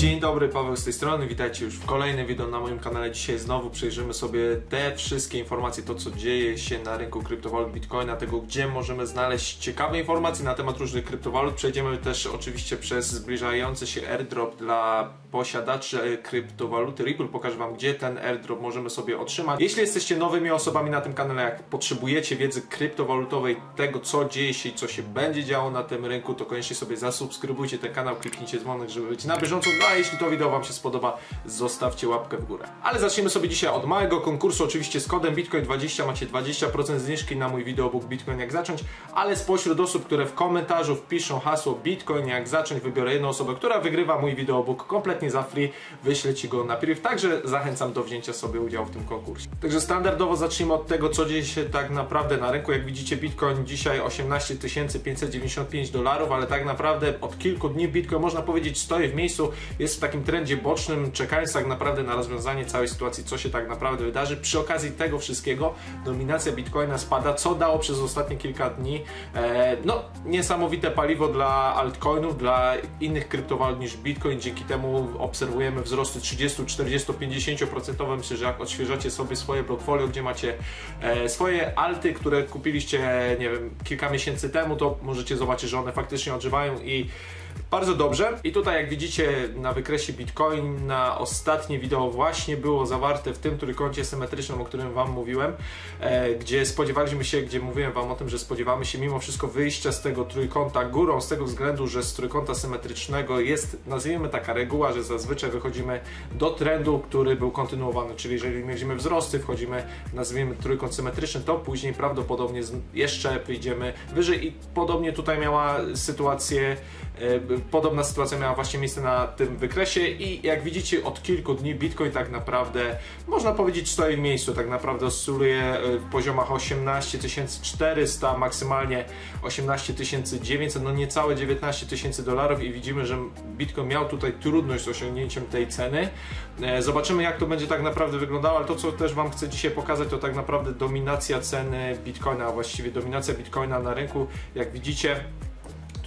Dzień dobry, Paweł z tej strony, witajcie już w kolejnym wideo na moim kanale. Dzisiaj znowu przejrzymy sobie te wszystkie informacje, to co dzieje się na rynku kryptowalut Bitcoina, tego gdzie możemy znaleźć ciekawe informacje na temat różnych kryptowalut. Przejdziemy też oczywiście przez zbliżający się airdrop dla posiadaczy kryptowaluty Ripple. Pokażę Wam gdzie ten airdrop możemy sobie otrzymać. Jeśli jesteście nowymi osobami na tym kanale, jak potrzebujecie wiedzy kryptowalutowej, tego co dzieje się i co się będzie działo na tym rynku, to koniecznie sobie zasubskrybujcie ten kanał, kliknijcie dzwonek, żeby być na bieżąco. No a jeśli to wideo Wam się spodoba, zostawcie łapkę w górę. Ale zaczniemy sobie dzisiaj od małego konkursu, oczywiście z kodem Bitcoin20 macie 20% zniżki na mój videobook Bitcoin jak zacząć, ale spośród osób, które w komentarzu wpiszą hasło Bitcoin jak zacząć, wybiorę jedną osobę, która wygrywa mój videobook kompletnie za free, wyślę Ci go na priv, także zachęcam do wzięcia sobie udziału w tym konkursie. Także standardowo zacznijmy od tego, co dzieje się tak naprawdę na rynku. Jak widzicie, Bitcoin dzisiaj 18 595 dolarów, ale tak naprawdę od kilku dni Bitcoin, można powiedzieć, stoi w miejscu, jest w takim trendzie bocznym, czekając tak naprawdę na rozwiązanie całej sytuacji, co się tak naprawdę wydarzy. Przy okazji tego wszystkiego dominacja Bitcoina spada, co dało przez ostatnie kilka dni e, no niesamowite paliwo dla altcoinów, dla innych kryptowalut niż Bitcoin. Dzięki temu obserwujemy wzrosty 30, 40, 50%. Myślę, że jak odświeżacie sobie swoje blockfolio, gdzie macie e, swoje alty, które kupiliście, nie wiem, kilka miesięcy temu, to możecie zobaczyć, że one faktycznie odżywają i bardzo dobrze. I tutaj jak widzicie na wykresie Bitcoin na ostatnie wideo właśnie było zawarte w tym trójkącie symetrycznym, o którym Wam mówiłem, e, gdzie spodziewaliśmy się, gdzie mówiłem Wam o tym, że spodziewamy się mimo wszystko wyjścia z tego trójkąta górą, z tego względu, że z trójkąta symetrycznego jest, nazwijmy taka reguła, że zazwyczaj wychodzimy do trendu, który był kontynuowany, czyli jeżeli mieliśmy wzrosty, wchodzimy, nazwijmy trójkąt symetryczny, to później prawdopodobnie jeszcze wyjdziemy wyżej i podobnie tutaj miała sytuację e, Podobna sytuacja miała właśnie miejsce na tym wykresie i jak widzicie od kilku dni Bitcoin tak naprawdę można powiedzieć stoi w miejscu, tak naprawdę oscyluje e, w poziomach 18 400, maksymalnie 18 900, no niecałe 19 tysięcy dolarów i widzimy, że Bitcoin miał tutaj trudność z osiągnięciem tej ceny. E, zobaczymy jak to będzie tak naprawdę wyglądało, ale to co też Wam chcę dzisiaj pokazać to tak naprawdę dominacja ceny Bitcoina, a właściwie dominacja Bitcoina na rynku. Jak widzicie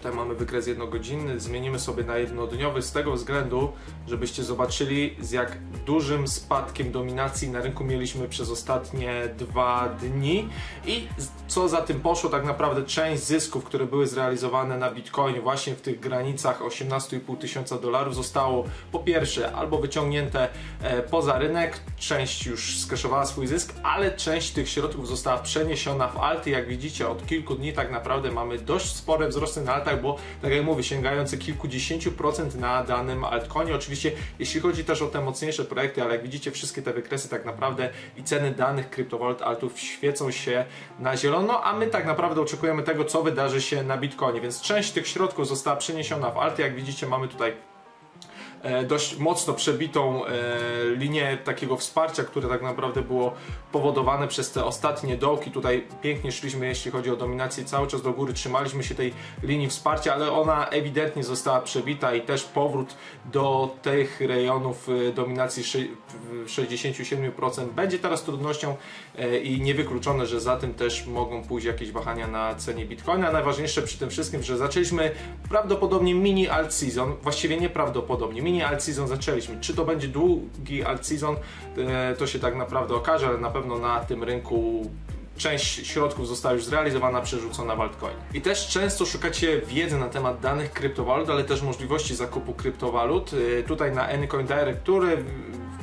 Tutaj mamy wykres jednogodzinny, zmienimy sobie na jednodniowy z tego względu, żebyście zobaczyli z jak dużym spadkiem dominacji na rynku mieliśmy przez ostatnie dwa dni i co za tym poszło tak naprawdę część zysków, które były zrealizowane na Bitcoinie właśnie w tych granicach 18,5 tysiąca dolarów zostało po pierwsze albo wyciągnięte e, poza rynek, część już skeszowała swój zysk, ale część tych środków została przeniesiona w alty. Jak widzicie od kilku dni tak naprawdę mamy dość spore wzrosty na altach tak, bo tak jak mówię, sięgające kilkudziesięciu procent na danym altcoinie. Oczywiście, jeśli chodzi też o te mocniejsze projekty, ale jak widzicie, wszystkie te wykresy tak naprawdę i ceny danych kryptowalut altów świecą się na zielono, a my tak naprawdę oczekujemy tego, co wydarzy się na Bitcoinie, więc część tych środków została przeniesiona w alty. Jak widzicie, mamy tutaj dość mocno przebitą e, linię takiego wsparcia, które tak naprawdę było powodowane przez te ostatnie dołki. Tutaj pięknie szliśmy, jeśli chodzi o dominację, cały czas do góry trzymaliśmy się tej linii wsparcia, ale ona ewidentnie została przebita i też powrót do tych rejonów e, dominacji 67% będzie teraz trudnością i niewykluczone, że za tym też mogą pójść jakieś wahania na cenie Bitcoina. Najważniejsze przy tym wszystkim, że zaczęliśmy prawdopodobnie mini alt season, właściwie nieprawdopodobnie, mini alt season zaczęliśmy. Czy to będzie długi alt season, e, to się tak naprawdę okaże, ale na pewno na tym rynku część środków została już zrealizowana, przerzucona w altcoin. I też często szukacie wiedzy na temat danych kryptowalut, ale też możliwości zakupu kryptowalut. E, tutaj na Anycoin Direct, który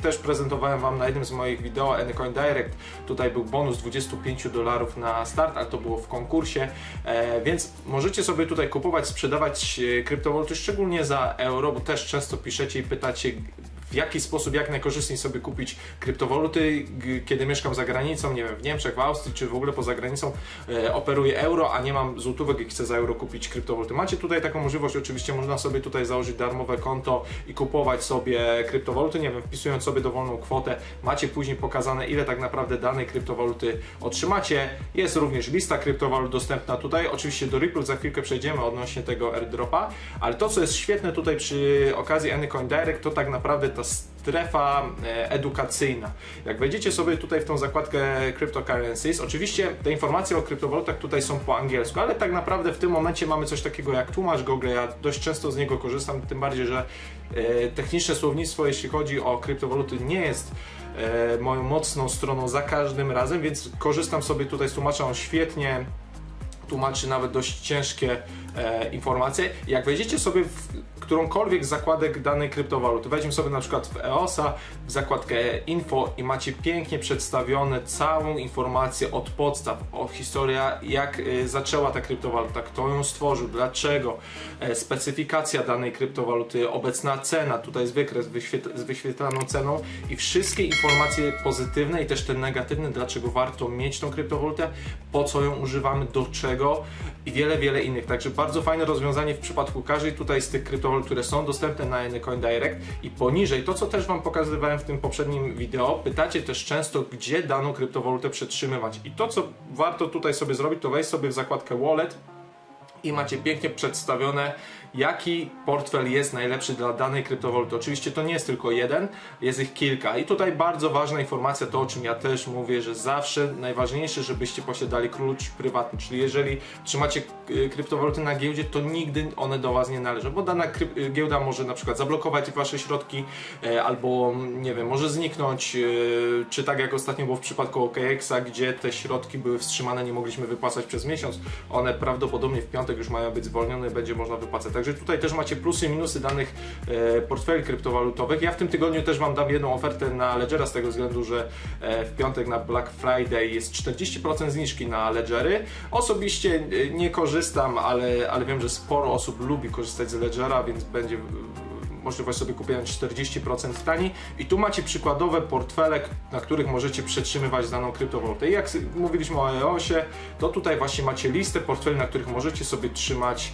też prezentowałem Wam na jednym z moich wideo Anycoin Direct. Tutaj był bonus 25 dolarów na start, ale to było w konkursie, e, więc możecie sobie tutaj kupować, sprzedawać e, kryptowaluty, szczególnie za euro, bo też często piszecie i pytacie, w jaki sposób, jak najkorzystniej sobie kupić kryptowaluty, kiedy mieszkam za granicą, nie wiem, w Niemczech, w Austrii, czy w ogóle poza granicą, e, operuję euro, a nie mam złotówek i chcę za euro kupić kryptowaluty. Macie tutaj taką możliwość, oczywiście można sobie tutaj założyć darmowe konto i kupować sobie kryptowaluty, nie wiem, wpisując sobie dowolną kwotę, macie później pokazane, ile tak naprawdę danej kryptowaluty otrzymacie. Jest również lista kryptowalut dostępna tutaj, oczywiście do Ripple za chwilkę przejdziemy odnośnie tego airdropa, ale to, co jest świetne tutaj przy okazji Anycoin Direct, to tak naprawdę ta strefa e, edukacyjna. Jak wejdziecie sobie tutaj w tą zakładkę cryptocurrencies, oczywiście te informacje o kryptowalutach tutaj są po angielsku, ale tak naprawdę w tym momencie mamy coś takiego jak tłumacz Google. Ja dość często z niego korzystam, tym bardziej, że e, techniczne słownictwo, jeśli chodzi o kryptowaluty, nie jest e, moją mocną stroną za każdym razem, więc korzystam sobie tutaj z tłumacza, on świetnie tłumaczy nawet dość ciężkie e, informacje. Jak wejdziecie sobie w którąkolwiek zakładek danej kryptowaluty, weźmy sobie na przykład w EOSa, w zakładkę info i macie pięknie przedstawione całą informację od podstaw, o historia, jak e, zaczęła ta kryptowaluta, kto ją stworzył, dlaczego, e, specyfikacja danej kryptowaluty, obecna cena, tutaj jest wykres z wyświetlaną ceną i wszystkie informacje pozytywne i też te negatywne, dlaczego warto mieć tą kryptowalutę, po co ją używamy, do czego i wiele, wiele innych. Także bardzo fajne rozwiązanie w przypadku każdej tutaj z tych kryptowalut, które są dostępne na Anycoin Direct i poniżej, to co też Wam pokazywałem w tym poprzednim wideo, pytacie też często, gdzie daną kryptowalutę przetrzymywać. I to co warto tutaj sobie zrobić, to wejść sobie w zakładkę Wallet i macie pięknie przedstawione jaki portfel jest najlepszy dla danej kryptowaluty. Oczywiście to nie jest tylko jeden, jest ich kilka. I tutaj bardzo ważna informacja, to o czym ja też mówię, że zawsze najważniejsze, żebyście posiadali klucz prywatny, czyli jeżeli trzymacie y, kryptowaluty na giełdzie, to nigdy one do Was nie należą, bo dana y, giełda może na przykład zablokować Wasze środki e, albo, nie wiem, może zniknąć, e, czy tak jak ostatnio było w przypadku OKX-a, gdzie te środki były wstrzymane, nie mogliśmy wypłacać przez miesiąc. One prawdopodobnie w piątek już mają być zwolnione, będzie można wypłacać Także tutaj też macie plusy i minusy danych e, portfeli kryptowalutowych. Ja w tym tygodniu też Wam dam jedną ofertę na Ledgera z tego względu, że e, w piątek na Black Friday jest 40% zniżki na Ledgery. Osobiście e, nie korzystam, ale, ale wiem, że sporo osób lubi korzystać z Ledgera, więc będzie możliwość sobie kupienia 40% taniej i tu macie przykładowe portfele, na których możecie przetrzymywać daną kryptowalutę. I jak mówiliśmy o EOSie, to tutaj właśnie macie listę portfeli, na których możecie sobie trzymać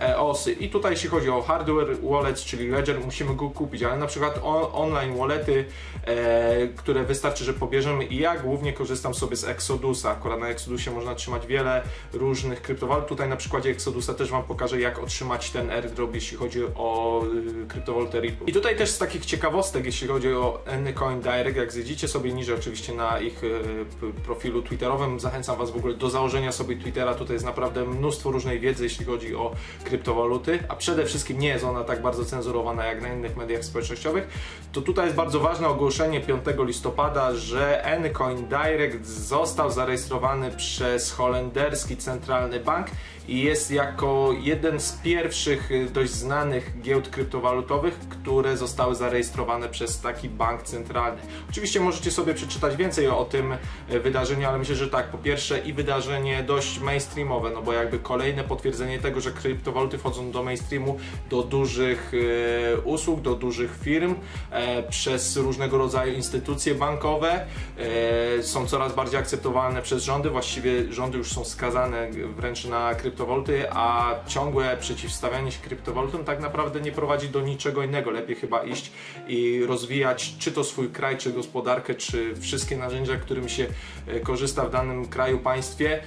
EOSy. I tutaj jeśli chodzi o hardware wallet, czyli Ledger, musimy go kupić, ale na przykład on, online wallety, e, które wystarczy, że pobierzemy i ja głównie korzystam sobie z Exodusa. Akurat na Exodusie można trzymać wiele różnych kryptowalut. Tutaj na przykładzie Exodusa też Wam pokażę, jak otrzymać ten airdrop, jeśli chodzi o Y, kryptowalutę Ripple. I tutaj też z takich ciekawostek, jeśli chodzi o Anycoin Direct, jak zjedziecie sobie niżej oczywiście na ich y, profilu twitterowym, zachęcam Was w ogóle do założenia sobie Twittera, tutaj jest naprawdę mnóstwo różnej wiedzy, jeśli chodzi o kryptowaluty, a przede wszystkim nie jest ona tak bardzo cenzurowana jak na innych mediach społecznościowych, to tutaj jest bardzo ważne ogłoszenie 5 listopada, że Anycoin Direct został zarejestrowany przez holenderski centralny bank i jest jako jeden z pierwszych y, dość znanych giełd kryptowalutowych, które zostały zarejestrowane przez taki bank centralny. Oczywiście możecie sobie przeczytać więcej o tym y, wydarzeniu, ale myślę, że tak, po pierwsze i wydarzenie dość mainstreamowe, no bo jakby kolejne potwierdzenie tego, że kryptowaluty wchodzą do mainstreamu, do dużych y, usług, do dużych firm, e, przez różnego rodzaju instytucje bankowe, e, są coraz bardziej akceptowalne przez rządy, właściwie rządy już są skazane wręcz na kryptowaluty kryptowaluty, a ciągłe przeciwstawianie się kryptowalutom tak naprawdę nie prowadzi do niczego innego. Lepiej chyba iść i rozwijać czy to swój kraj, czy gospodarkę, czy wszystkie narzędzia, którym się e, korzysta w danym kraju, państwie,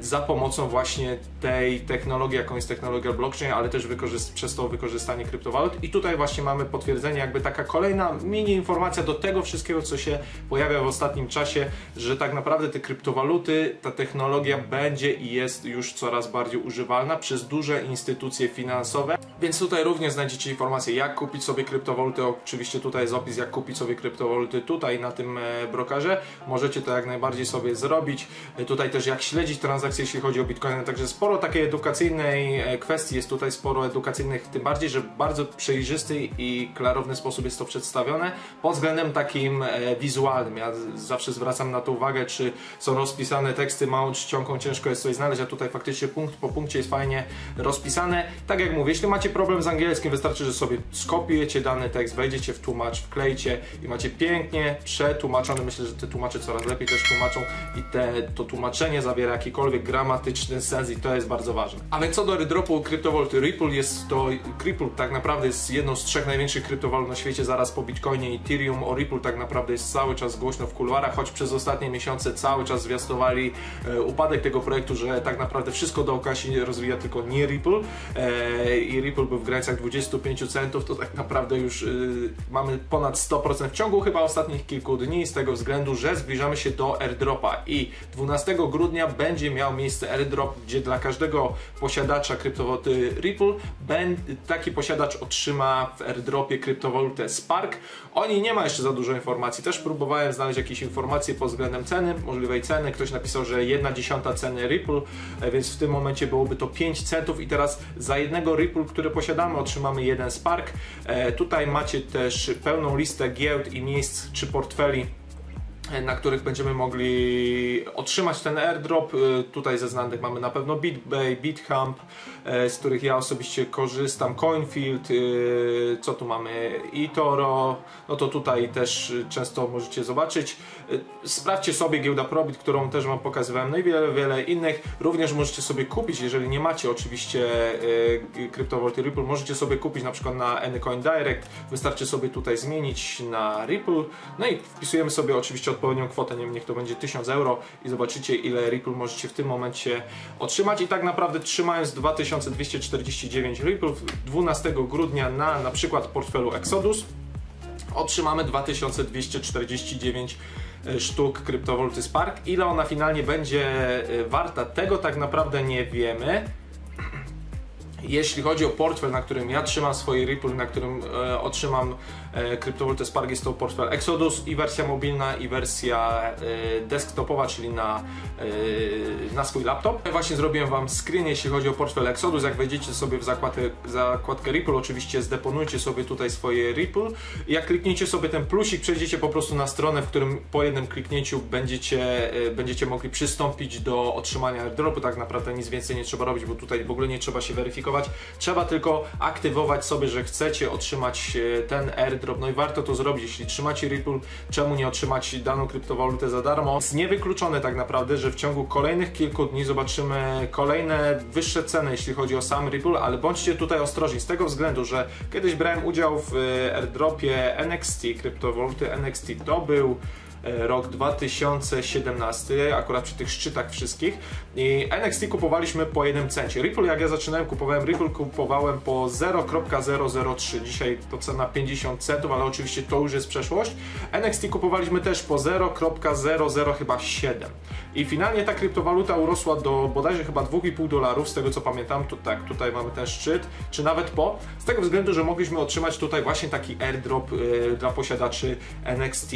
za pomocą właśnie tej technologii, jaką jest technologia blockchain, ale też przez to wykorzystanie kryptowalut. I tutaj właśnie mamy potwierdzenie, jakby taka kolejna mini informacja do tego wszystkiego, co się pojawia w ostatnim czasie, że tak naprawdę te kryptowaluty, ta technologia będzie i jest już co coraz bardziej używalna przez duże instytucje finansowe. Więc tutaj również znajdziecie informacje, jak kupić sobie kryptowaluty. Oczywiście tutaj jest opis, jak kupić sobie kryptowaluty tutaj na tym e, brokarze. Możecie to jak najbardziej sobie zrobić. E, tutaj też jak śledzić transakcje, jeśli chodzi o Bitcoin. Także sporo takiej edukacyjnej e, kwestii jest tutaj, sporo edukacyjnych, tym bardziej, że w bardzo przejrzysty i klarowny sposób jest to przedstawione pod względem takim wizualnym. Ja zawsze zwracam na to uwagę, czy są rozpisane teksty małą czcionką, ciężko jest coś znaleźć, a tutaj faktycznie punkt po punkcie jest fajnie rozpisane. Tak jak mówię, jeśli macie problem z angielskim, wystarczy, że sobie skopiujecie dany tekst, wejdziecie w tłumacz, wklejcie i macie pięknie przetłumaczone. Myślę, że te tłumacze coraz lepiej też tłumaczą i te, to tłumaczenie zawiera jakikolwiek gramatyczny sens i to jest bardzo ważne. Więc co do airdropu kryptowaluty Ripple, jest to Ripple tak naprawdę jest jedną z trzech największych kryptowalut na świecie, zaraz po Bitcoinie i Ethereum. O Ripple tak naprawdę jest cały czas głośno w kuluarach, choć przez ostatnie miesiące cały czas zwiastowali e, upadek tego projektu, że tak naprawdę wszystko dookoła się rozwija, tylko nie Ripple e, i Ripple był w granicach 25 centów, to tak naprawdę już y, mamy ponad 100% w ciągu chyba ostatnich kilku dni z tego względu, że zbliżamy się do airdropa i 12 grudnia będzie miał miejsce airdrop, gdzie dla każdego posiadacza kryptowaluty Ripple taki posiadacz otrzyma w airdropie kryptowalutę Spark. O niej nie ma jeszcze za dużo informacji, też próbowałem znaleźć jakieś informacje pod względem ceny, możliwej ceny, ktoś napisał, że 1 dziesiąta ceny Ripple, e, więc w tym momencie byłoby to 5 centów i teraz za jednego Ripple, które posiadamy otrzymamy jeden Spark. E, tutaj macie też pełną listę giełd i miejsc czy portfeli na których będziemy mogli otrzymać ten airdrop. Y, tutaj ze znanych mamy na pewno BitBay, BitHump, y, z których ja osobiście korzystam, Coinfield, y, co tu mamy, eToro, no to tutaj też często możecie zobaczyć. Sprawdźcie sobie giełda Probit, którą też Wam pokazywałem, no i wiele, wiele innych. Również możecie sobie kupić, jeżeli nie macie oczywiście kryptowaluty Ripple, możecie sobie kupić na przykład na Anycoin Direct, wystarczy sobie tutaj zmienić na Ripple, no i wpisujemy sobie oczywiście odpowiednią kwotę, nie wiem, niech to będzie 1000 euro i zobaczycie ile Ripple możecie w tym momencie otrzymać i tak naprawdę trzymając 2249 Ripple 12 grudnia na na przykład portfelu Exodus otrzymamy 2249 e, sztuk kryptowaluty Spark. Ile ona finalnie będzie e, warta, tego tak naprawdę nie wiemy. Jeśli chodzi o portfel, na którym ja trzymam swoje Ripple, na którym e, otrzymam e, kryptowalutę Spark, jest to portfel Exodus i wersja mobilna i wersja e, desktopowa, czyli na, e, na swój laptop. Właśnie zrobiłem Wam screen, jeśli chodzi o portfel Exodus. Jak wejdziecie sobie w zakładkę, zakładkę Ripple, oczywiście zdeponujcie sobie tutaj swoje Ripple. Jak klikniecie sobie ten plusik, przejdziecie po prostu na stronę, w którym po jednym kliknięciu będziecie, będziecie mogli przystąpić do otrzymania airdropu. Tak naprawdę nic więcej nie trzeba robić, bo tutaj w ogóle nie trzeba się weryfikować Trzeba tylko aktywować sobie, że chcecie otrzymać ten airdrop. No i warto to zrobić. Jeśli trzymacie Ripple, czemu nie otrzymać daną kryptowalutę za darmo? Jest niewykluczone tak naprawdę, że w ciągu kolejnych kilku dni zobaczymy kolejne wyższe ceny, jeśli chodzi o sam Ripple, ale bądźcie tutaj ostrożni z tego względu, że kiedyś brałem udział w e, airdropie NXT, kryptowaluty NXT. To był rok 2017, akurat przy tych szczytach wszystkich. I NXT kupowaliśmy po jednym centie. Ripple, jak ja zaczynałem, kupowałem Ripple, kupowałem po 0.003. Dzisiaj to cena 50 centów, ale oczywiście to już jest przeszłość. NXT kupowaliśmy też po 0.00 chyba 7. I finalnie ta kryptowaluta urosła do bodajże chyba 2,5 dolarów, z tego co pamiętam. Tu, tak, tutaj mamy ten szczyt, czy nawet po. Z tego względu, że mogliśmy otrzymać tutaj właśnie taki airdrop yy, dla posiadaczy NXT.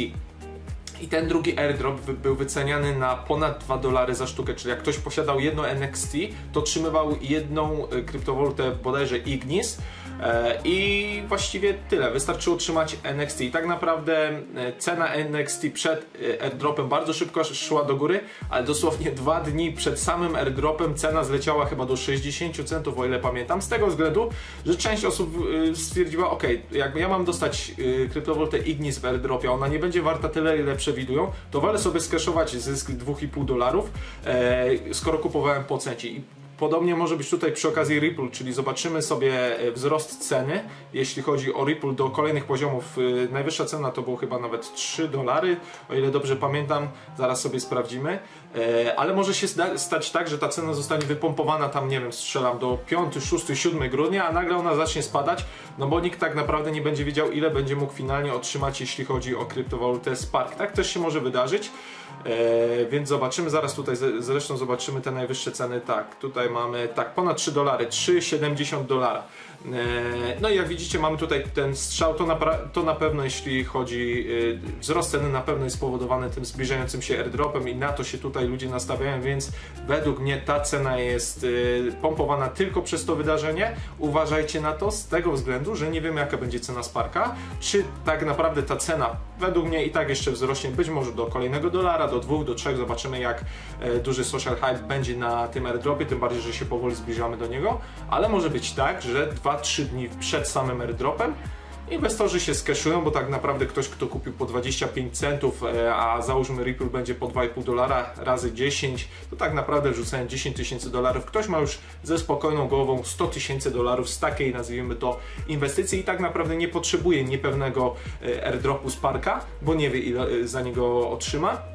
I ten drugi airdrop był wyceniany na ponad 2 dolary za sztukę, czyli jak ktoś posiadał jedno NXT, to otrzymywał jedną e, kryptowalutę bodajże Ignis e, i właściwie tyle. Wystarczy utrzymać NXT. I tak naprawdę e, cena NXT przed airdropem bardzo szybko szła do góry, ale dosłownie dwa dni przed samym airdropem cena zleciała chyba do 60 centów, o ile pamiętam, z tego względu, że część osób stwierdziła, ok, jak ja mam dostać kryptowalutę Ignis w airdropie, ona nie będzie warta tyle, ile przewidują, to wolę sobie skeszować zysk 2,5 dolarów, e, skoro kupowałem po cencie. I Podobnie może być tutaj przy okazji Ripple, czyli zobaczymy sobie e, wzrost ceny, jeśli chodzi o Ripple do kolejnych poziomów. E, najwyższa cena to było chyba nawet 3 dolary, o ile dobrze pamiętam, zaraz sobie sprawdzimy. E, ale może się stać tak, że ta cena zostanie wypompowana tam, nie wiem, strzelam do 5, 6, 7 grudnia, a nagle ona zacznie spadać, no bo nikt tak naprawdę nie będzie wiedział, ile będzie mógł finalnie otrzymać, jeśli chodzi o kryptowalutę Spark. Tak też się może wydarzyć. E, więc zobaczymy, zaraz tutaj zresztą zobaczymy te najwyższe ceny. Tak, tutaj mamy tak ponad 3 dolary, 3,70 dolara. E, no i jak widzicie mamy tutaj ten strzał, to na, to na pewno jeśli chodzi, e, wzrost ceny na pewno jest spowodowany tym zbliżającym się airdropem i na to się tutaj ludzie nastawiają, więc według mnie ta cena jest e, pompowana tylko przez to wydarzenie. Uważajcie na to z tego względu, że nie wiemy jaka będzie cena Sparka, czy tak naprawdę ta cena według mnie i tak jeszcze wzrośnie być może do kolejnego dolara, do dwóch, do trzech, zobaczymy jak duży social hype będzie na tym airdropie, tym bardziej, że się powoli zbliżamy do niego, ale może być tak, że dwa 2-3 dni przed samym airdropem inwestorzy się skeszują, bo tak naprawdę ktoś, kto kupił po 25 centów, e, a załóżmy Ripple będzie po 2,5 dolara razy 10, to tak naprawdę wrzucają 10 tysięcy dolarów. Ktoś ma już ze spokojną głową 100 tysięcy dolarów z takiej, nazwijmy to, inwestycji i tak naprawdę nie potrzebuje niepewnego e, airdropu z parka, bo nie wie ile e, za niego otrzyma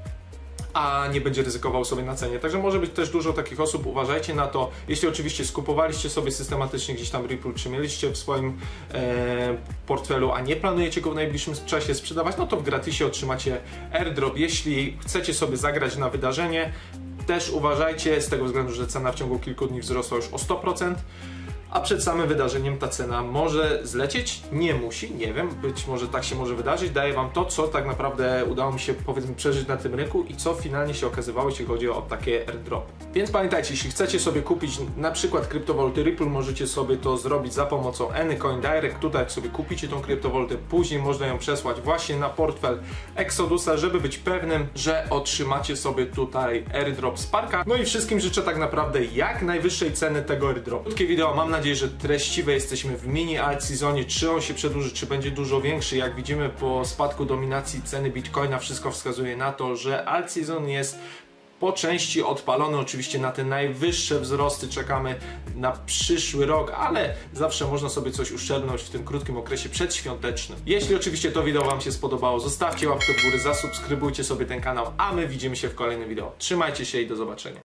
a nie będzie ryzykował sobie na cenie. Także może być też dużo takich osób, uważajcie na to. Jeśli oczywiście skupowaliście sobie systematycznie gdzieś tam Ripple, czy mieliście w swoim e, portfelu, a nie planujecie go w najbliższym czasie sprzedawać, no to w gratisie otrzymacie airdrop. Jeśli chcecie sobie zagrać na wydarzenie, też uważajcie z tego względu, że cena w ciągu kilku dni wzrosła już o 100% a przed samym wydarzeniem ta cena może zlecieć, nie musi, nie wiem, być może tak się może wydarzyć. Daję Wam to, co tak naprawdę udało mi się powiedzmy przeżyć na tym rynku i co finalnie się okazywało, jeśli chodzi o takie airdropy. Więc pamiętajcie, jeśli chcecie sobie kupić na przykład kryptowalutę Ripple, możecie sobie to zrobić za pomocą Anycoin Direct. Tutaj sobie kupicie tą kryptowalutę, później można ją przesłać właśnie na portfel Exodusa, żeby być pewnym, że otrzymacie sobie tutaj airdrop z parka. No i wszystkim życzę tak naprawdę jak najwyższej ceny tego airdropu. Krótkie wideo, mam nadzieję, że treściwe jesteśmy w mini alt seasonie. Czy on się przedłuży, czy będzie dużo większy? Jak widzimy po spadku dominacji ceny Bitcoina, wszystko wskazuje na to, że alt season jest po części odpalony. Oczywiście na te najwyższe wzrosty czekamy na przyszły rok, ale zawsze można sobie coś uszczelnąć w tym krótkim okresie przedświątecznym. Jeśli oczywiście to wideo Wam się spodobało, zostawcie łapkę w górę, zasubskrybujcie sobie ten kanał, a my widzimy się w kolejnym wideo. Trzymajcie się i do zobaczenia.